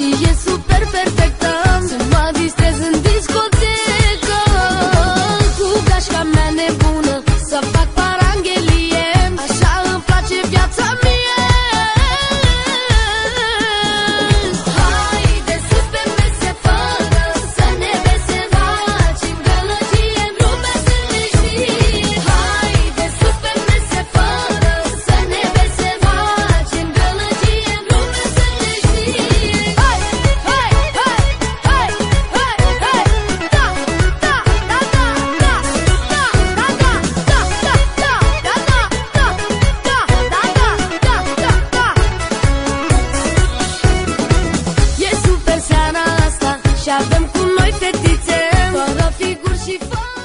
she is fetițe. Fără figuri și fără